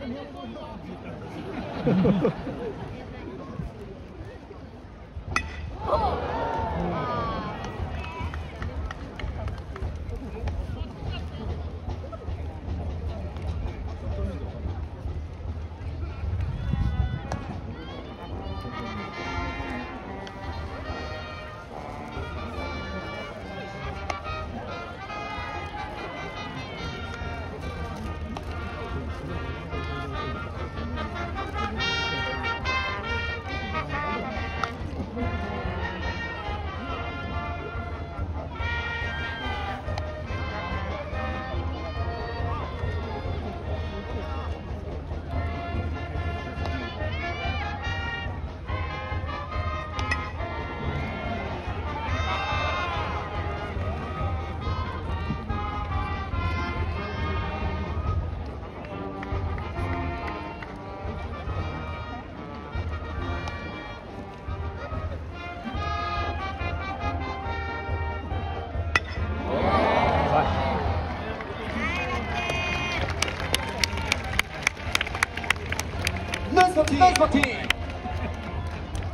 ハハハハ! Nesbati. Nesbati.